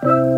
Bye.